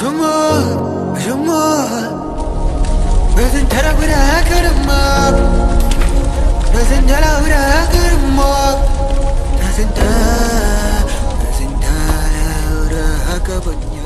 جمهور جمهور Gözün that bırak kırmak Gözün tara bırak kırmak Gözün tara Gözün tara bırak kırmak